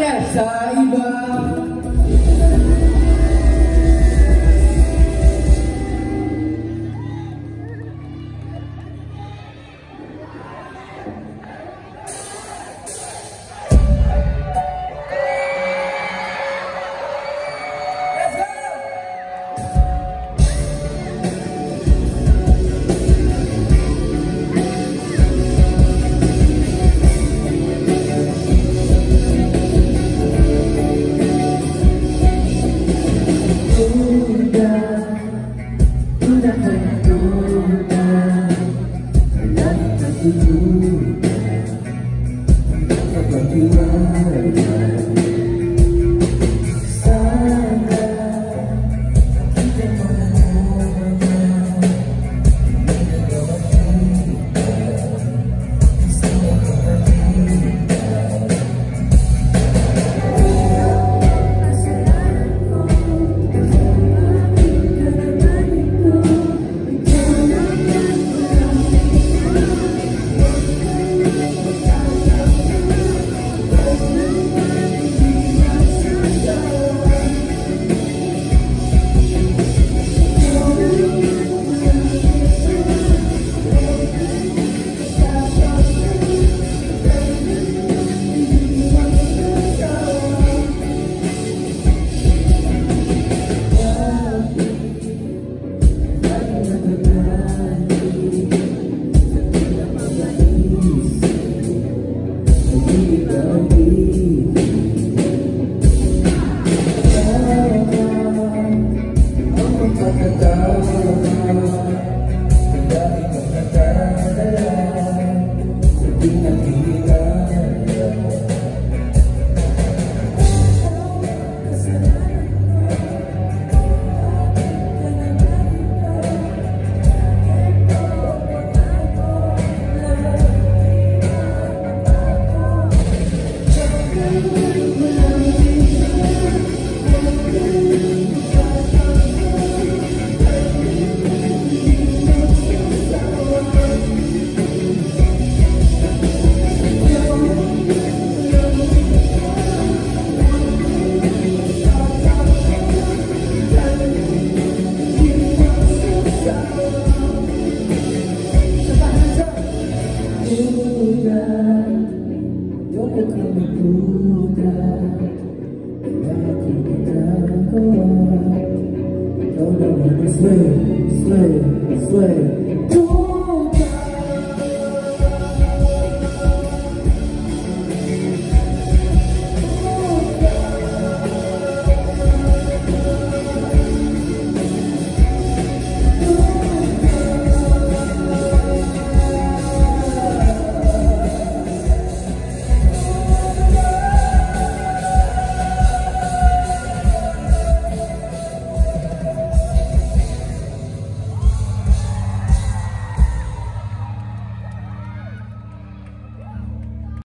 ada saiba iba Slay, slay, slay.